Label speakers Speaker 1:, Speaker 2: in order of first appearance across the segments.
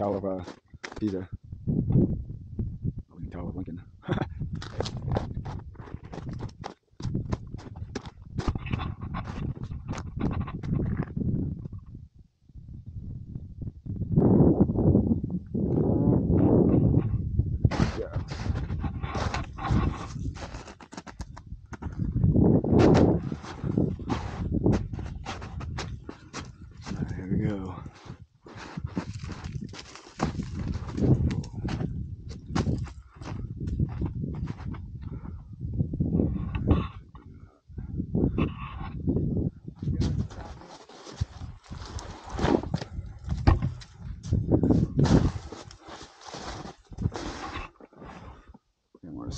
Speaker 1: Tower of uh, Pisa. Tower of Lincoln.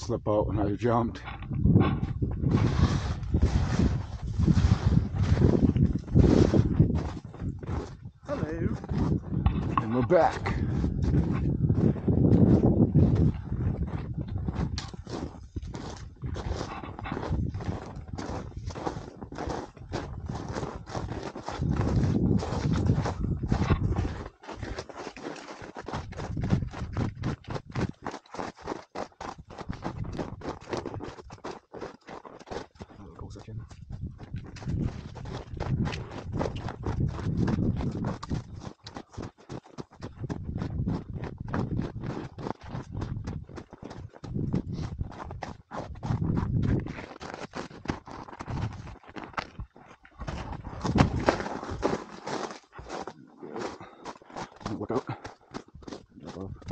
Speaker 1: Slip out when I jumped.
Speaker 2: Hello.
Speaker 1: And we're back. watch out. Jump off.